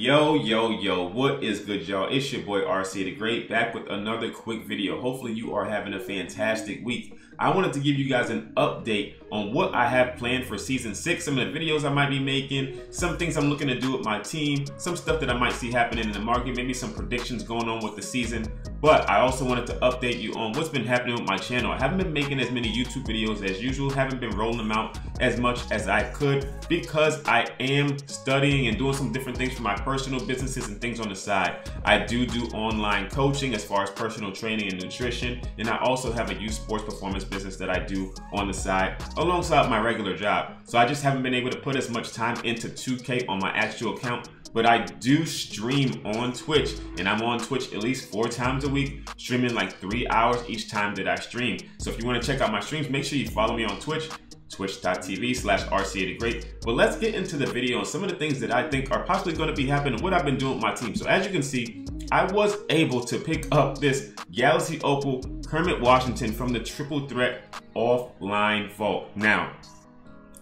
Yo, yo, yo, what is good, y'all? It's your boy RCA the Great back with another quick video. Hopefully, you are having a fantastic week. I wanted to give you guys an update on what I have planned for season six, some of the videos I might be making, some things I'm looking to do with my team, some stuff that I might see happening in the market, maybe some predictions going on with the season. But I also wanted to update you on what's been happening with my channel. I haven't been making as many YouTube videos as usual, haven't been rolling them out as much as I could because I am studying and doing some different things for my personal businesses and things on the side. I do do online coaching as far as personal training and nutrition, and I also have a youth sports performance business that I do on the side alongside my regular job. So I just haven't been able to put as much time into 2K on my actual account but I do stream on Twitch and I'm on Twitch at least four times a week, streaming like three hours each time that I stream. So if you want to check out my streams, make sure you follow me on Twitch, twitch.tv slash RCA the Great. But let's get into the video and some of the things that I think are possibly going to be happening, what I've been doing with my team. So as you can see, I was able to pick up this Galaxy Opal Kermit Washington from the Triple Threat Offline Vault. Now,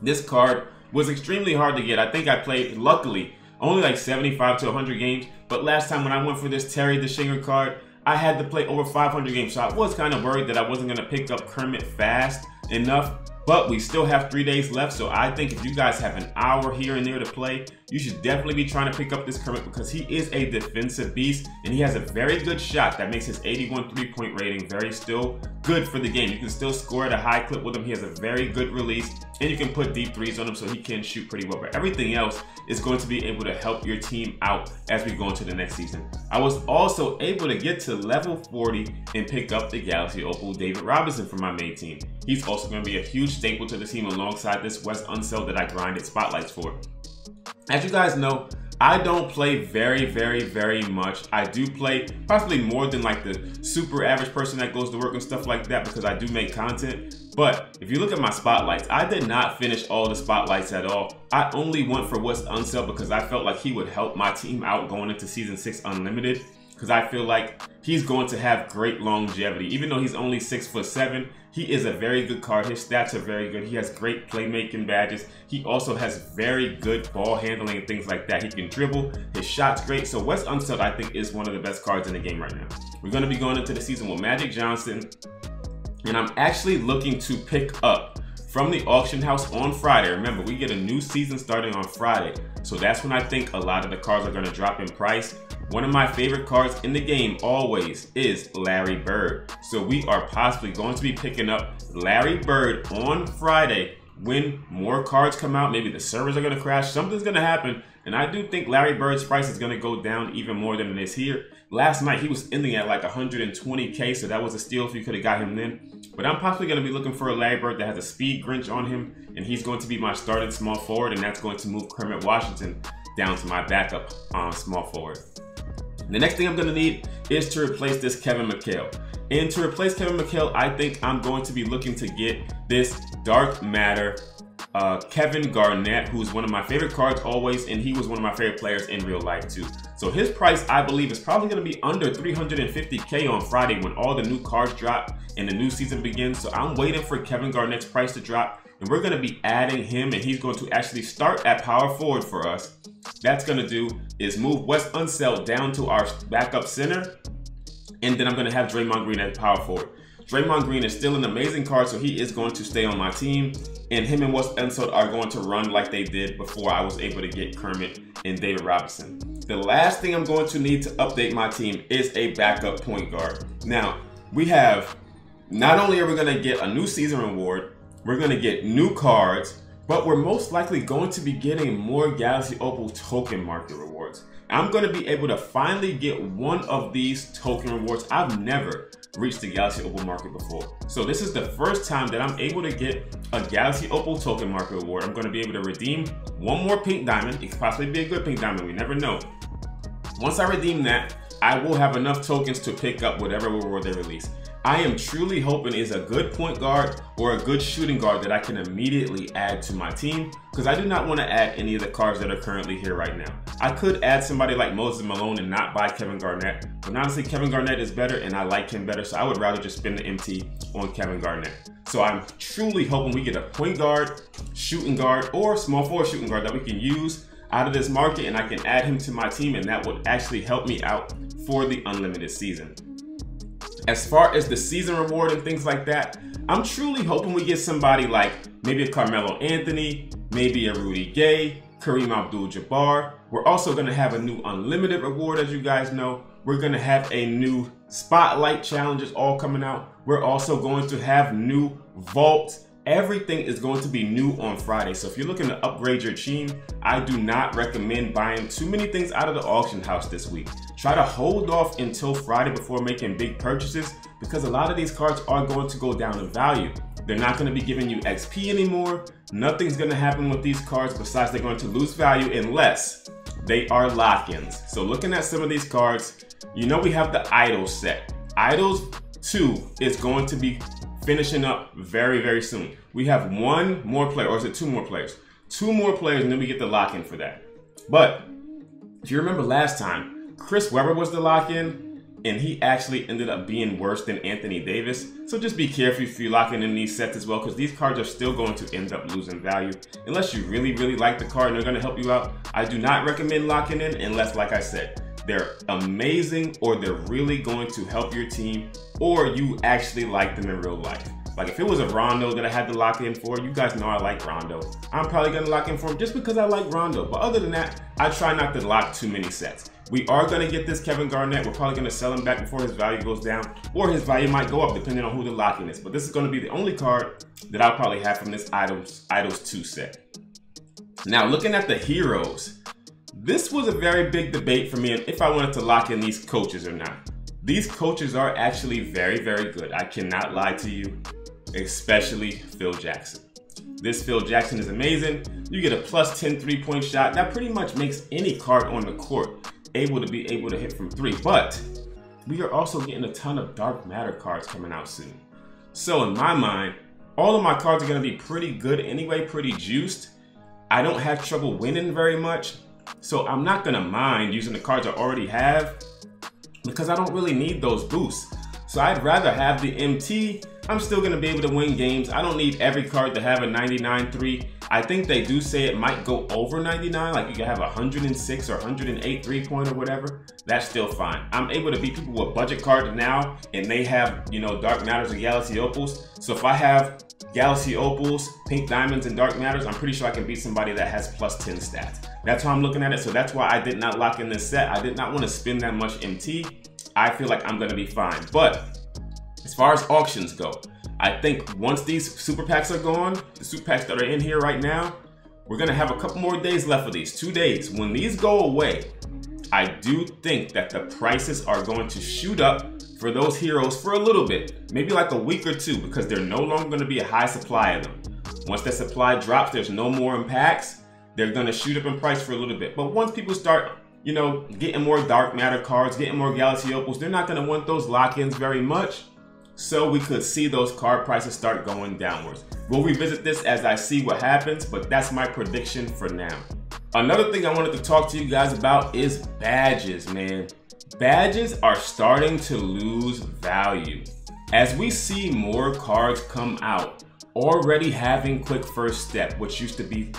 this card was extremely hard to get. I think I played, luckily, only like 75 to 100 games. But last time when I went for this Terry Dischinger card, I had to play over 500 games. So I was kind of worried that I wasn't going to pick up Kermit fast enough. But we still have three days left, so I think if you guys have an hour here and there to play, you should definitely be trying to pick up this Kermit because he is a defensive beast and he has a very good shot that makes his 81 three-point rating very still good for the game. You can still score at a high clip with him. He has a very good release and you can put deep threes on him so he can shoot pretty well. But everything else is going to be able to help your team out as we go into the next season. I was also able to get to level 40 and pick up the Galaxy Opal David Robinson for my main team. He's also going to be a huge staple to the team alongside this Wes Unseld that I grinded spotlights for. As you guys know, I don't play very, very, very much. I do play possibly more than like the super average person that goes to work and stuff like that because I do make content. But if you look at my spotlights, I did not finish all the spotlights at all. I only went for Wes Unseld because I felt like he would help my team out going into season six unlimited because I feel like he's going to have great longevity. Even though he's only six foot seven, he is a very good card. His stats are very good. He has great playmaking badges. He also has very good ball handling and things like that. He can dribble. His shot's great. So Wes Unseld, I think, is one of the best cards in the game right now. We're going to be going into the season with Magic Johnson. And I'm actually looking to pick up from the auction house on Friday. Remember, we get a new season starting on Friday. So that's when I think a lot of the cards are going to drop in price. One of my favorite cards in the game always is Larry Bird. So we are possibly going to be picking up Larry Bird on Friday when more cards come out. Maybe the servers are going to crash. Something's going to happen. And I do think Larry Bird's price is going to go down even more than it is here. Last night, he was ending at like 120K, so that was a steal if you could have got him then. But I'm possibly going to be looking for a Larry Bird that has a speed Grinch on him, and he's going to be my starting small forward, and that's going to move Kermit Washington down to my backup um, small forward. The next thing I'm going to need is to replace this Kevin McHale. And to replace Kevin McHale, I think I'm going to be looking to get this Dark Matter uh, Kevin Garnett, who's one of my favorite cards always, and he was one of my favorite players in real life too. So his price, I believe, is probably going to be under 350k on Friday when all the new cards drop and the new season begins. So I'm waiting for Kevin Garnett's price to drop, and we're going to be adding him, and he's going to actually start at power forward for us that's to do is move Wes Unseld down to our backup center. And then I'm to have Draymond Green at power forward. Draymond Green is still an amazing card, so he is going to stay on my team. And him and Wes Unseld are going to run like they did before I was able to get Kermit and David Robinson. The last thing I'm going to need to update my team is a backup point guard. Now, we have, not only are we going to get a new season reward, we're going to get new cards, but we're most likely going to be getting more Galaxy Opal token market rewards. I'm going to be able to finally get one of these token rewards. I've never reached the Galaxy Opal market before. So this is the first time that I'm able to get a Galaxy Opal token market reward. I'm going to be able to redeem one more pink diamond. It could possibly be a good pink diamond. We never know. Once I redeem that, I will have enough tokens to pick up whatever reward they release. I am truly hoping is a good point guard or a good shooting guard that I can immediately add to my team because I do not want to add any of the cards that are currently here right now. I could add somebody like Moses Malone and not buy Kevin Garnett, but honestly, Kevin Garnett is better and I like him better, so I would rather just spend the MT on Kevin Garnett. So I'm truly hoping we get a point guard, shooting guard, or small forward shooting guard that we can use out of this market and I can add him to my team and that would actually help me out for the unlimited season. As far as the season reward and things like that, I'm truly hoping we get somebody like maybe a Carmelo Anthony, maybe a Rudy Gay, Kareem Abdul-Jabbar. We're also gonna have a new unlimited reward, as you guys know. We're gonna have a new spotlight challenges all coming out. We're also going to have new vault Everything is going to be new on Friday. So if you're looking to upgrade your team, I do not recommend buying too many things out of the auction house this week. Try to hold off until Friday before making big purchases because a lot of these cards are going to go down in value. They're not going to be giving you XP anymore. Nothing's going to happen with these cards besides they're going to lose value unless they are lock-ins. So looking at some of these cards, you know we have the Idol set. Idols 2 is going to be finishing up very, very soon. We have one more player, or is it two more players? Two more players, and then we get the lock-in for that. But if you remember last time, Chris Webber was the lock-in, and he actually ended up being worse than Anthony Davis. So just be careful if you're locking in these sets as well, because these cards are still going to end up losing value. Unless you really, really like the card and they're going to help you out, I do not recommend locking in unless, like I said, they're amazing or they're really going to help your team or you actually like them in real life. Like if it was a Rondo that I had to lock in for, you guys know I like Rondo. I'm probably gonna lock in for him just because I like Rondo. But other than that, I try not to lock too many sets. We are gonna get this Kevin Garnett. We're probably gonna sell him back before his value goes down, or his value might go up depending on who the locking is. But this is gonna be the only card that I'll probably have from this Idols, Idols 2 set. Now looking at the heroes, this was a very big debate for me if I wanted to lock in these coaches or not. These coaches are actually very, very good. I cannot lie to you, especially Phil Jackson. This Phil Jackson is amazing. You get a plus 10 three-point shot. That pretty much makes any card on the court able to be able to hit from three. But we are also getting a ton of dark matter cards coming out soon. So in my mind, all of my cards are going to be pretty good anyway, pretty juiced. I don't have trouble winning very much. So I'm not gonna mind using the cards I already have because I don't really need those boosts. So I'd rather have the MT. I'm still gonna be able to win games. I don't need every card to have a 99-3. I think they do say it might go over 99, like you can have 106 or 108 three-point or whatever. That's still fine. I'm able to beat people with budget cards now, and they have, you know, Dark Matters or Galaxy Opals. So if I have Galaxy Opals, Pink Diamonds, and Dark Matters, I'm pretty sure I can beat somebody that has plus 10 stats. That's how I'm looking at it. So that's why I did not lock in this set. I did not want to spend that much MT. I feel like I'm going to be fine. But as far as auctions go, I think once these super packs are gone, the super packs that are in here right now, we're going to have a couple more days left of these, two days. When these go away, I do think that the prices are going to shoot up for those heroes for a little bit, maybe like a week or two, because they're no longer going to be a high supply of them. Once that supply drops, there's no more in packs, they're going to shoot up in price for a little bit. But once people start, you know, getting more dark matter cards, getting more Galaxy Opals, they're not going to want those lock-ins very much. So we could see those card prices start going downwards. We'll revisit this as I see what happens, but that's my prediction for now. Another thing I wanted to talk to you guys about is badges, man. Badges are starting to lose value. As we see more cards come out, already having quick first step, which used to be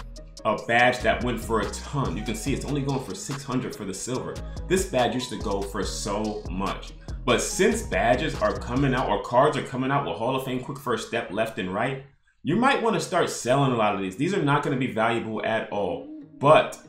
a badge that went for a ton. You can see it's only going for 600 for the silver. This badge used to go for so much. But since badges are coming out or cards are coming out with Hall of Fame quick first step left and right, you might want to start selling a lot of these. These are not going to be valuable at all. But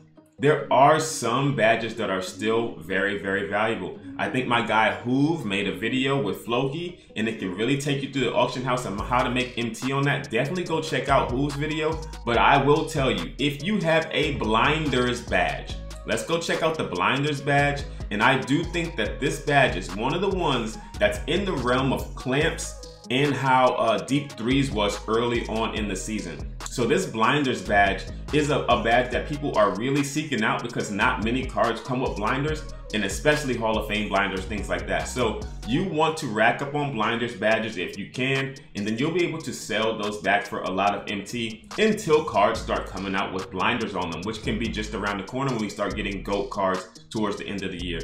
there are some badges that are still very, very valuable. I think my guy Hoove made a video with Floki and it can really take you through the auction house and how to make MT on that. Definitely go check out Hoove's video. But I will tell you, if you have a blinders badge, let's go check out the blinders badge. And I do think that this badge is one of the ones that's in the realm of clamps and how uh, deep threes was early on in the season. So this blinders badge is a, a, badge that people are really seeking out because not many cards come with blinders and especially Hall of Fame blinders, things like that. So you want to rack up on blinders badges if you can, and then you'll be able to sell those back for a lot of MT until cards start coming out with blinders on them, which can be just around the corner when we start getting GOAT cards towards the end of the year.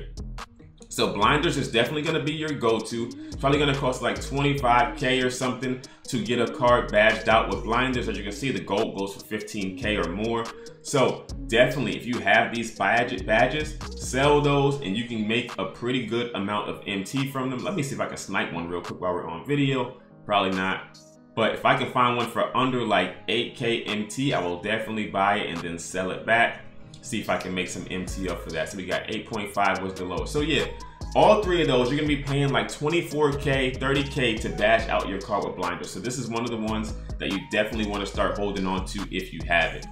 So blinders is definitely gonna be your go-to. It's probably gonna cost like 25K or something to get a card badged out with blinders. As you can see, the gold goes for 15K or more. So definitely, if you have these badges, sell those and you can make a pretty good amount of MT from them. Let me see if I can snipe one real quick while we're on video. Probably not. But if I can find one for under like 8K MT, I will definitely buy it and then sell it back see if I can make some MT up for that. So we got 8.5 was the lowest. So yeah, all three of those, you're gonna be paying like 24K, 30K to bash out your car with blinders. So this is one of the ones that you definitely wanna start holding on to if you have it.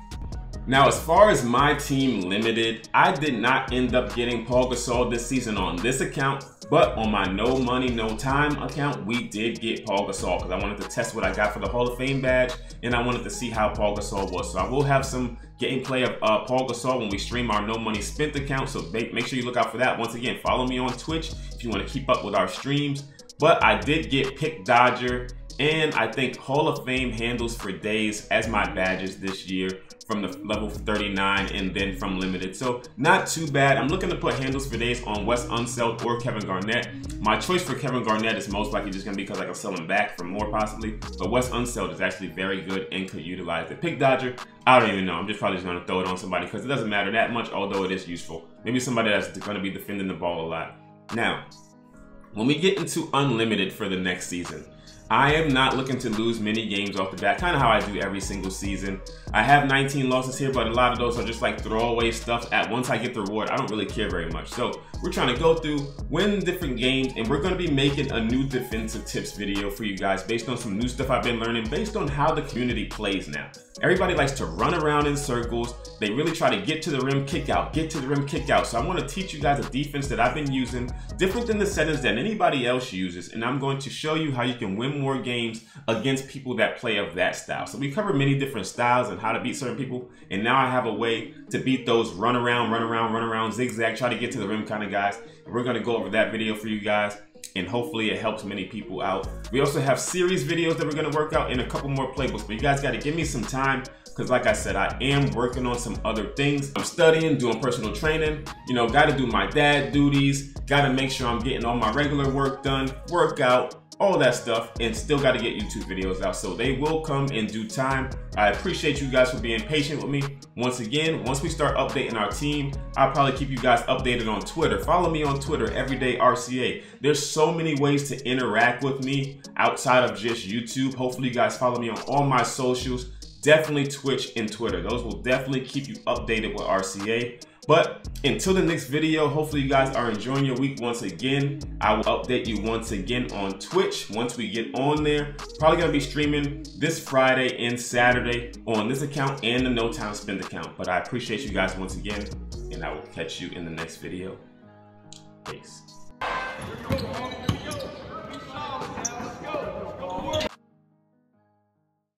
Now, as far as my team limited, I did not end up getting Paul Gasol this season on this account, but on my no money, no time account, we did get Paul Gasol because I wanted to test what I got for the Hall of Fame badge and I wanted to see how Paul Gasol was. So I will have some gameplay of uh, Paul Gasol when we stream our no money spent account. So make, make sure you look out for that. Once again, follow me on Twitch if you want to keep up with our streams. But I did get Pick Dodger and I think Hall of Fame handles for days as my badges this year from the level 39 and then from limited. So not too bad. I'm looking to put handles for days on Wes Unseld or Kevin Garnett. My choice for Kevin Garnett is most likely just gonna be because I can sell him back for more possibly. But Wes Unseld is actually very good and could utilize the pick dodger. I don't even know. I'm just probably just gonna throw it on somebody because it doesn't matter that much, although it is useful. Maybe somebody that's gonna be defending the ball a lot. Now, when we get into unlimited for the next season, I am not looking to lose many games off the bat, kind of how I do every single season. I have 19 losses here, but a lot of those are just like throwaway stuff. At once I get the reward, I don't really care very much. So we're trying to go through, win different games, and we're gonna be making a new defensive tips video for you guys based on some new stuff I've been learning, based on how the community plays now. Everybody likes to run around in circles. They really try to get to the rim, kick out, get to the rim, kick out. So I wanna teach you guys a defense that I've been using, different than the settings that anybody else uses, and I'm going to show you how you can win more games against people that play of that style. So we cover many different styles and how to beat certain people. And now I have a way to beat those run around, run around, run around, zigzag, try to get to the rim kind of guys. And we're going to go over that video for you guys and hopefully it helps many people out. We also have series videos that we're gonna work out and a couple more playbooks, but you guys gotta give me some time because like I said, I am working on some other things. I'm studying, doing personal training, you know, gotta do my dad duties, gotta make sure I'm getting all my regular work done, workout, all that stuff, and still got to get YouTube videos out. So they will come in due time. I appreciate you guys for being patient with me. Once again, once we start updating our team, I'll probably keep you guys updated on Twitter. Follow me on Twitter, Everyday RCA. There's so many ways to interact with me outside of just YouTube. Hopefully you guys follow me on all my socials. Definitely Twitch and Twitter. Those will definitely keep you updated with RCA. But until the next video, hopefully you guys are enjoying your week once again. I will update you once again on Twitch once we get on there. Probably gonna be streaming this Friday and Saturday on this account and the No Time Spend account. But I appreciate you guys once again, and I will catch you in the next video. Peace.